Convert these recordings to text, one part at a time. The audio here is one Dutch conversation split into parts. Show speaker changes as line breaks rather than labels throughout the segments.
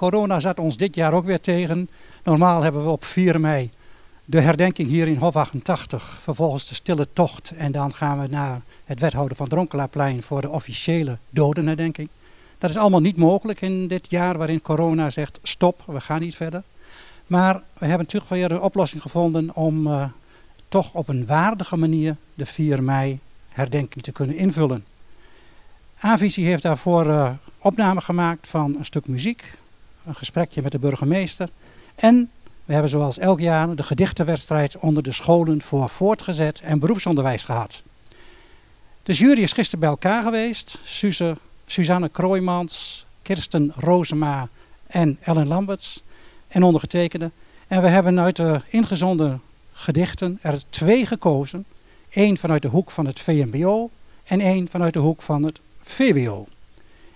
corona zat ons dit jaar ook weer tegen. Normaal hebben we op 4 mei de herdenking hier in Hof 88. Vervolgens de stille tocht. En dan gaan we naar het wethouden van Dronkelaarplein voor de officiële dodenherdenking. Dat is allemaal niet mogelijk in dit jaar waarin corona zegt stop, we gaan niet verder. Maar we hebben natuurlijk weer een oplossing gevonden om uh, toch op een waardige manier de 4 mei herdenking te kunnen invullen. Avisie heeft daarvoor uh, opname gemaakt van een stuk muziek, een gesprekje met de burgemeester. En we hebben zoals elk jaar de gedichtenwedstrijd onder de scholen voor voortgezet en beroepsonderwijs gehad. De jury is gisteren bij elkaar geweest. Suze, Suzanne Kroijmans, Kirsten Rozema en Ellen Lamberts en ondergetekende. En we hebben uit de ingezonden gedichten er twee gekozen. Eén vanuit de hoek van het VMBO en één vanuit de hoek van het VWO.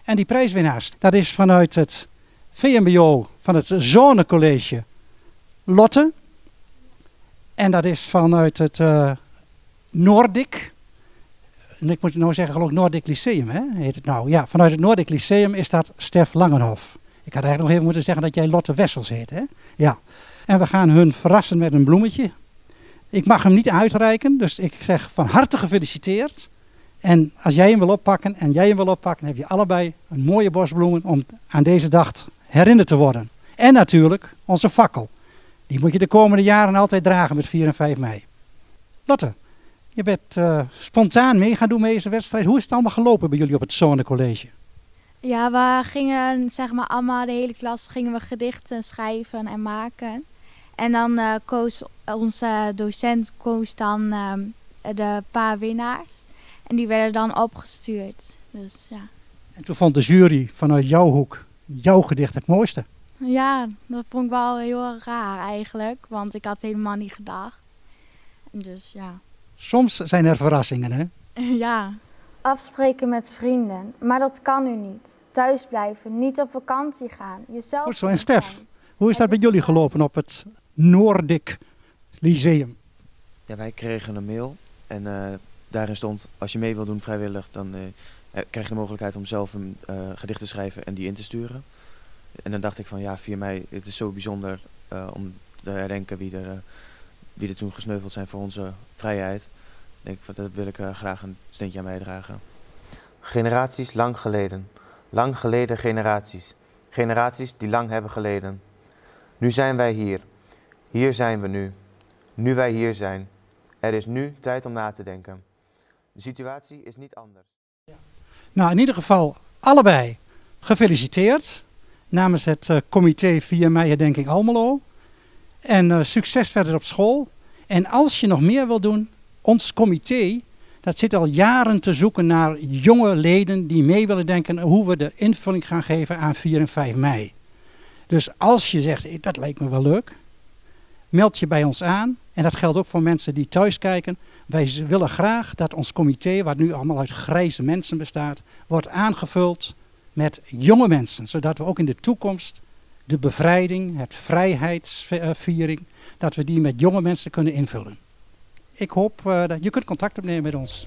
En die prijswinnaars, dat is vanuit het VMBO van het Zonnecollege Lotte. En dat is vanuit het uh, Noordik. En ik moet nou zeggen, geloof ik Noordik Lyceum, hè? heet het nou. Ja, vanuit het Noordik Lyceum is dat Stef Langenhof. Ik had eigenlijk nog even moeten zeggen dat jij Lotte Wessels heet, hè? Ja. En we gaan hun verrassen met een bloemetje. Ik mag hem niet uitreiken, dus ik zeg van harte gefeliciteerd. En als jij hem wil oppakken en jij hem wil oppakken, heb je allebei een mooie bosbloemen om aan deze dag herinnerd te worden. En natuurlijk onze fakkel. Die moet je de komende jaren altijd dragen met 4 en 5 mei. Lotte, je bent uh, spontaan mee gaan doen met deze wedstrijd. Hoe is het allemaal gelopen bij jullie op het Zonnecollege?
Ja, we gingen zeg maar allemaal, de hele klas, gingen we gedichten schrijven en maken. En dan uh, koos onze docent koos dan uh, de paar winnaars. En die werden dan opgestuurd. Dus, ja.
En toen vond de jury vanuit jouw hoek jouw gedicht het mooiste.
Ja, dat vond ik wel heel raar eigenlijk, want ik had helemaal niet gedacht. Dus ja.
Soms zijn er verrassingen, hè?
ja.
Afspreken met vrienden, maar dat kan nu niet. Thuis blijven, niet op vakantie gaan. Jezelf
Goed zo, en Stef, hoe is dat bij jullie gelopen op het Noordik Lyceum?
Ja, wij kregen een mail en uh, daarin stond, als je mee wil doen vrijwillig, dan uh, krijg je de mogelijkheid om zelf een uh, gedicht te schrijven en die in te sturen. En dan dacht ik van ja, 4 mei, het is zo bijzonder uh, om te herdenken wie er, wie er toen gesneuveld zijn voor onze vrijheid. Denk ik, dat wil ik graag een steentje aan bijdragen.
Generaties lang geleden. Lang geleden generaties. Generaties die lang hebben geleden. Nu zijn wij hier. Hier zijn we nu. Nu wij hier zijn. Er is nu tijd om na te denken. De situatie is niet anders.
Nou, in ieder geval allebei gefeliciteerd namens het uh, comité 4 mei herdenking Almelo. En uh, succes verder op school. En als je nog meer wil doen, ons comité, dat zit al jaren te zoeken naar jonge leden die mee willen denken hoe we de invulling gaan geven aan 4 en 5 mei. Dus als je zegt, dat lijkt me wel leuk, meld je bij ons aan. En dat geldt ook voor mensen die thuis kijken. Wij willen graag dat ons comité, wat nu allemaal uit grijze mensen bestaat, wordt aangevuld met jonge mensen, zodat we ook in de toekomst de bevrijding, het vrijheidsviering, dat we die met jonge mensen kunnen invullen. Ik hoop uh, dat je kunt contact opnemen met ons.